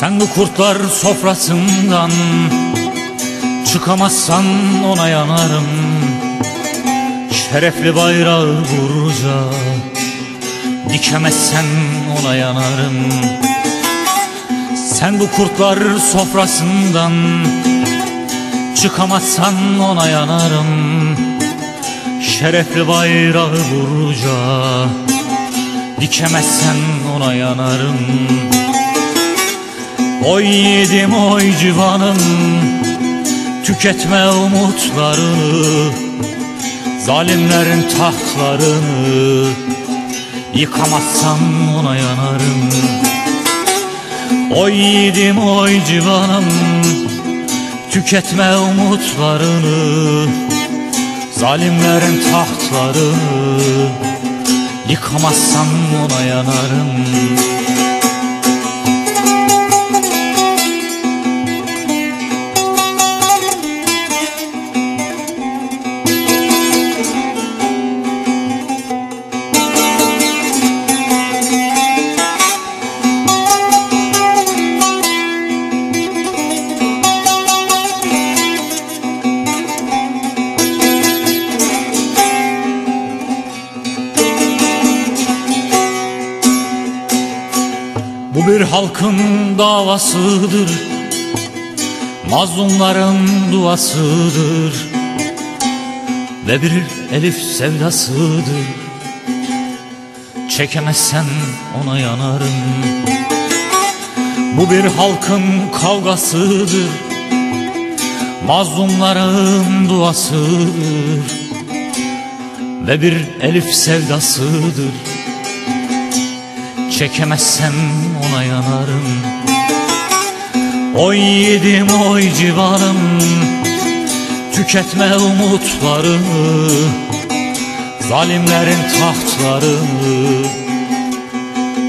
Sen bu kurtlar sofrasından Çıkamazsan ona yanarım. Şerefli bayrağı vurca Dikemezsen ona yanarım. Sen bu kurtlar sofrasından Çıkamazsan ona yanarım. Şerefli bayrağı vurca Dikemezsen ona yanarım Oy yedim oy civanım Tüketme umutlarını Zalimlerin tahtlarını Yıkamazsan ona yanarım. Oy yiğidim oy civanım Tüketme umutlarını Zalimlerin tahtlarını Yıkamazsan ona yanarım Bu bir halkın davasıdır. Mazlumların duasıdır. Ve bir elif sevdasıdır. Çekemezsen ona yanarım. Bu bir halkın kavgasıdır. Mazlumların duasıdır. Ve bir elif sevdasıdır Çekemezsem ona yanarım. Oy yiğidim oy civanım Tüketme umutlarını Zalimlerin tahtlarını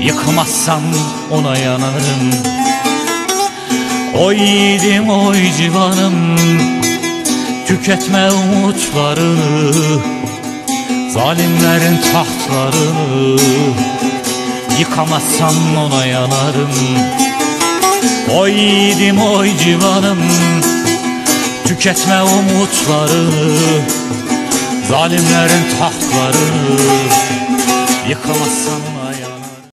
Yıkmazsam ona yanarım. Oy yiğidim oy civanım Tüketme umutlarını Zalimlerin tahtlarını Yıkamazsan ona yanarım. Oy yiğidim oy civanım. Tüketme umutlarını Zalimlerin tahtlarını Yıkamazsan ona